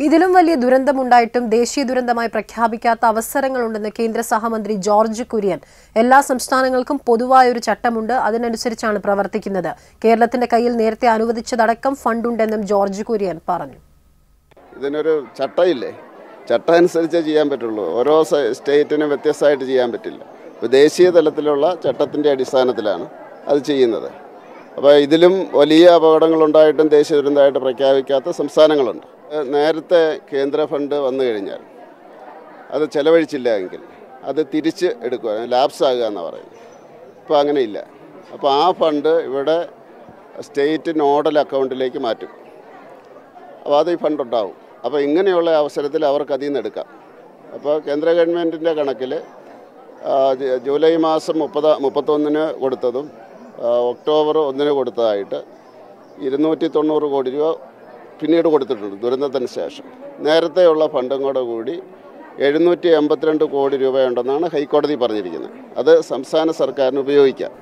ഇതിലും വലിയ ദുരന്തമുണ്ടായിട്ടും ദേശീയ ദുരന്തമായി പ്രഖ്യാപിക്കാത്ത അവസരങ്ങളുണ്ടെന്ന് കേന്ദ്ര സഹമന്ത്രി ജോർജ് കുര്യൻ. എല്ലാ സംസ്ഥാനങ്ങൾക്കും പൊതുവായ ഒരു ചട്ടമുണ്ട്. അതിനനുസരിച്ചാണ് പ്രവർത്തിക്കുന്നത്. കേരളത്തിന്റെ കയ്യിൽ നേരത്തെ അനുവദിച്ചതടക്കം ഫണ്ടുണ്ടെന്നും ജോർജ് കുര്യൻ പറഞ്ഞു. ഇതിനൊരു ചട്ടമില്ലേ ചട്ടം അനുസരിച്ചേ ചെയ്യാൻ പറ്റുള്ളൂ. ഓരോ സ്റ്റേറ്റിനും വ്യത്യസ്തമായിട്ട് ചെയ്യാൻ പറ്റില്ല. ദേശീയ തലത്തിലുള്ള ചട്ടത്തിന്റെ അടിസ്ഥാനത്തിലാണ് അത് ചെയ്യുന്നത്. അപ്പോൾ ഇതിലും വലിയ അപകടങ്ങളുണ്ടായിട്ടും ദേശീയ ദുരന്തമായിട്ട് പ്രഖ്യാപിക്കാത്ത സംസ്ഥാനങ്ങളുണ്ട്. നേരത്തെ കേന്ദ്ര ഫണ്ട് വന്നു കഴിഞ്ഞാൽ അത് ചെലവഴിച്ചില്ല എങ്കിൽ അത് തിരിച്ച് എടുക്കുക ലാപ്സ് ആകുക എന്ന് പറയുന്നത്. ഇപ്പോൾ അങ്ങനെയില്ല അപ്പോൾ ആ ഫണ്ട് ഇവിടെ സ്റ്റേറ്റ് നോഡൽ അക്കൗണ്ടിലേക്ക് മാറ്റും. അപ്പോൾ അത് ഈ ഫണ്ട് ഉണ്ടാവും. അപ്പോൾ ഇങ്ങനെയുള്ള അവസരത്തിൽ അവർക്ക് അതിൽ നിന്ന് എടുക്കാം. അപ്പോൾ കേന്ദ്ര ഗവൺമെന്റിന്റെ കണക്കിൽ ജൂലൈ മാസം മുപ്പത് മുപ്പത്തൊന്നിന് കൊടുത്തതും ഒക്ടോബർ ഒന്നിന് കൊടുത്തതായിട്ട് ഇരുന്നൂറ്റി തൊണ്ണൂറ് കോടി രൂപ പിന്നീട് കൊടുത്തിട്ടുണ്ട് ദുരന്തത്തിന് ശേഷം. നേരത്തെയുള്ള ഫണ്ടും കൂടെ കൂടി എഴുന്നൂറ്റി എൺപത്തിരണ്ട് കോടി രൂപയുണ്ടെന്നാണ് ഹൈക്കോടതി പറഞ്ഞിരിക്കുന്നത്. അത് സംസ്ഥാന സർക്കാരിന് ഉപയോഗിക്കാം.